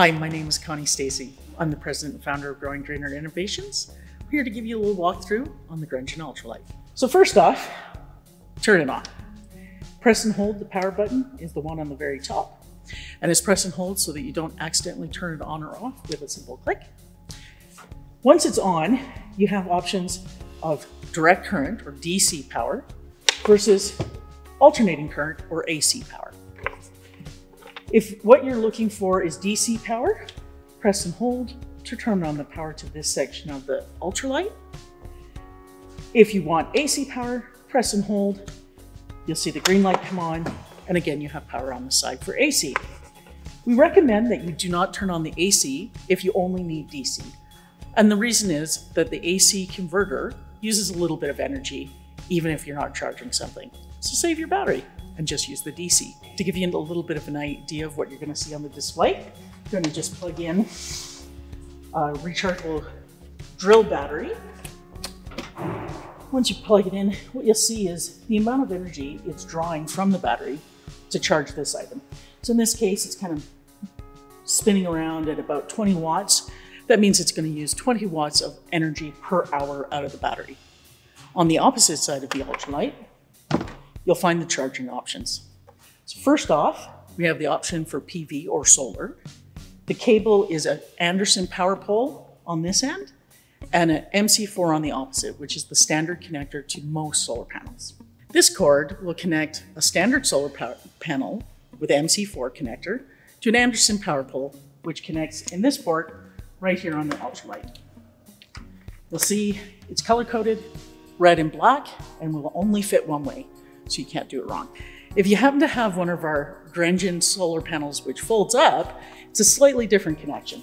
Hi, my name is Connie Stacey. I'm the president and founder of Growing Greener Innovations. I'm here to give you a little walkthrough on the Grengine Ultralite. So first off, turn it on. Press and hold the power button is the one on the very top. And it's press and hold so that you don't accidentally turn it on or off with a simple click. Once it's on, you have options of direct current or DC power versus alternating current or AC power. If what you're looking for is DC power, press and hold to turn on the power to this section of the ultralight. If you want AC power, press and hold. You'll see the green light come on, and again, you have power on the side for AC. We recommend that you do not turn on the AC if you only need DC. And the reason is that the AC converter uses a little bit of energy, even if you're not charging something. So save your battery and just use the DC. To give you a little bit of an idea of what you're gonna see on the display, I'm gonna just plug in a rechargeable drill battery. Once you plug it in, what you'll see is the amount of energy it's drawing from the battery to charge this item. So in this case, it's kind of spinning around at about 20 watts. That means it's going to use 20 watts of energy per hour out of the battery. On the opposite side of the ultralight, you'll find the charging options. So first off, we have the option for PV or solar. The cable is an Anderson power pole on this end and an MC4 on the opposite, which is the standard connector to most solar panels. This cord will connect a standard solar panel with MC4 connector to an Anderson power pole, which connects in this port right here on the ultralight. You'll see it's color coded, red and black, and will only fit one way, so you can't do it wrong. If you happen to have one of our Grengine solar panels which folds up, it's a slightly different connection.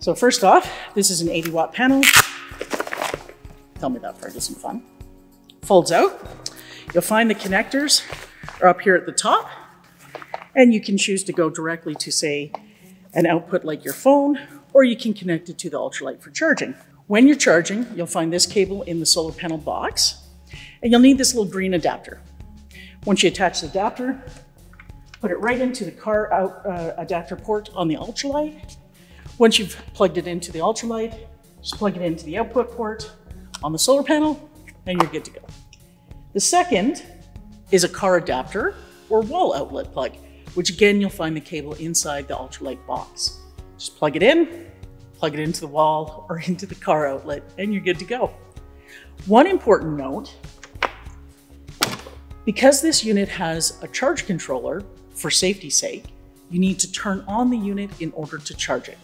So first off, this is an 80 watt panel. Tell me that part isn't fun. Folds out. You'll find the connectors are up here at the top, and you can choose to go directly to say an output like your phone, or you can connect it to the ultralight for charging. When you're charging, you'll find this cable in the solar panel box, and you'll need this little green adapter. Once you attach the adapter, put it right into the car out uh, adapter port on the ultralight. Once you've plugged it into the ultralight, just plug it into the output port on the solar panel, and you're good to go. The second is a car adapter or wall outlet plug, which again, you'll find the cable inside the ultralight box. Just plug it in, plug it into the wall or into the car outlet, and you're good to go. One important note, because this unit has a charge controller, for safety's sake, you need to turn on the unit in order to charge it.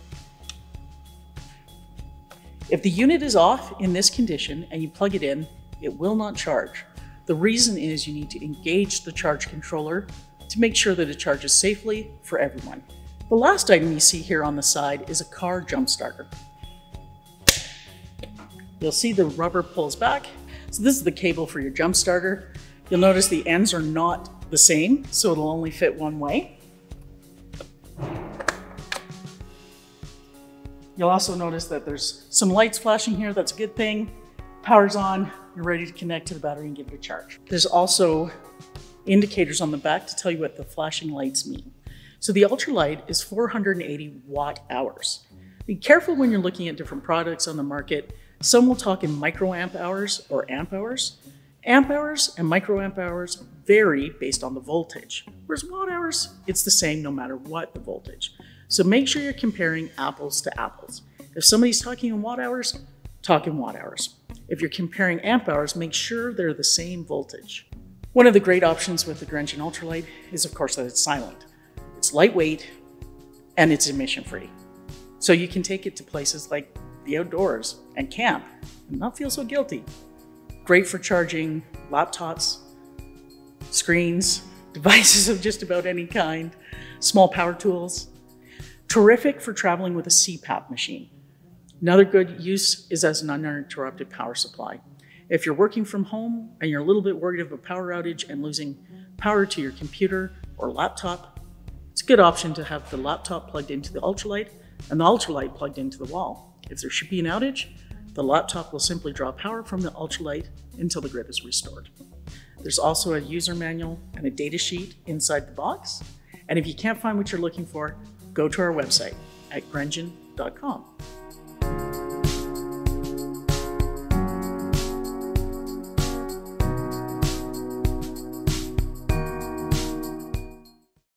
If the unit is off in this condition and you plug it in, it will not charge. The reason is you need to engage the charge controller to make sure that it charges safely for everyone. The last item you see here on the side is a car jump starter. You'll see the rubber pulls back. So this is the cable for your jump starter. You'll notice the ends are not the same, so it'll only fit one way. You'll also notice that there's some lights flashing here. That's a good thing. Power's on. You're ready to connect to the battery and give it a charge. There's also indicators on the back to tell you what the flashing lights mean. So the ultralight is 480 watt hours. Be careful when you're looking at different products on the market. Some will talk in microamp hours or amp hours. Amp hours and microamp hours vary based on the voltage, whereas watt hours, it's the same no matter what the voltage. So make sure you're comparing apples to apples. If somebody's talking in watt hours, talk in watt hours. If you're comparing amp hours, make sure they're the same voltage. One of the great options with the Grengine Ultralite is, of course, that it's silent. It's lightweight and it's emission free. So you can take it to places like the outdoors and camp and not feel so guilty. Great for charging laptops, screens, devices of just about any kind, small power tools. Terrific for traveling with a CPAP machine. Another good use is as an uninterrupted power supply. If you're working from home and you're a little bit worried of a power outage and losing power to your computer or laptop, it's a good option to have the laptop plugged into the ultralight and the ultralight plugged into the wall. If there should be an outage, the laptop will simply draw power from the ultralight until the grid is restored. There's also a user manual and a data sheet inside the box. And if you can't find what you're looking for, go to our website at grengine.com.